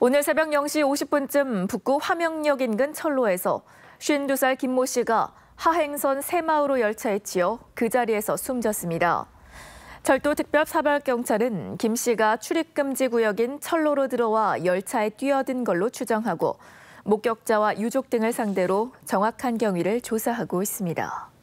오늘 새벽 0시 50분쯤 북구 화명역 인근 철로에서 52살 김모 씨가 하행선 새마을호 열차에 치여 그 자리에서 숨졌습니다. 철도특별사발경찰은 김 씨가 출입금지 구역인 철로로 들어와 열차에 뛰어든 걸로 추정하고 목격자와 유족 등을 상대로 정확한 경위를 조사하고 있습니다.